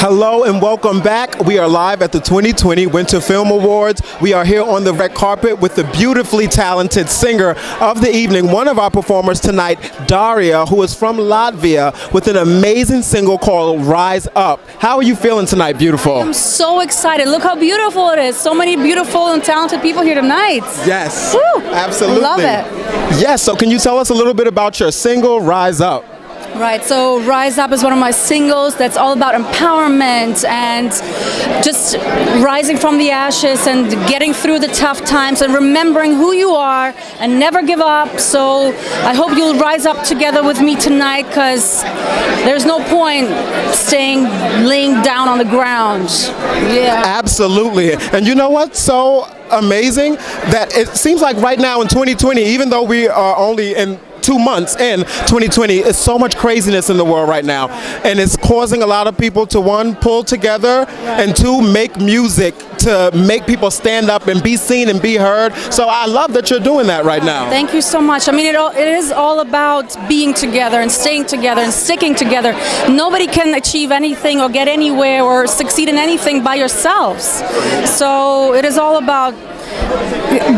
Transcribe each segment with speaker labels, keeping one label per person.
Speaker 1: Hello and welcome back. We are live at the 2020 Winter Film Awards. We are here on the red carpet with the beautifully talented singer of the evening, one of our performers tonight, Darja, who is from Latvia with an amazing single called Rise Up. How are you feeling tonight, beautiful?
Speaker 2: I'm so excited. Look how beautiful it is. So many beautiful and talented people here tonight.
Speaker 1: Yes,
Speaker 2: Woo!
Speaker 1: absolutely.
Speaker 2: Love it.
Speaker 1: Yes, so can you tell us a little bit about your single, Rise Up?
Speaker 2: Right, so Rise Up is one of my singles that's all about empowerment and just rising from the ashes and getting through the tough times and remembering who you are and never give up. So I hope you'll rise up together with me tonight because there's no point staying laying down on the ground. Yeah.
Speaker 1: Absolutely. And you know what's so amazing? That it seems like right now in 2020, even though we are only in two months in 2020 it's so much craziness in the world right now and it's causing a lot of people to one pull together and two make music to make people stand up and be seen and be heard so i love that you're doing that right now
Speaker 2: Thank you so much. I mean, it, all, it is all about being together and staying together and sticking together. Nobody can achieve anything or get anywhere or succeed in anything by yourselves. So it is all about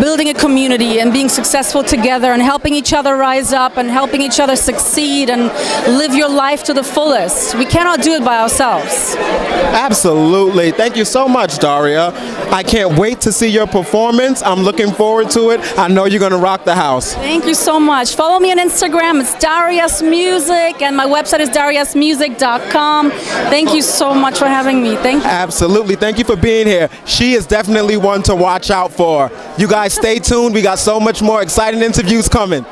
Speaker 2: building a community and being successful together and helping each other rise up and helping each other succeed and live your life to the fullest. We cannot do it by ourselves.
Speaker 1: absolutely thank you so much darja i can't wait to see your performance i'm looking forward to it i know you're going to rock the house
Speaker 2: Thank you so much. Follow me on Instagram. It's Darius Music, and my website is dariusmusic.com. Thank you so much for having me. Thank you.
Speaker 1: Absolutely. Thank you for being here. She is definitely one to watch out for. You guys stay tuned. We got so much more exciting interviews coming.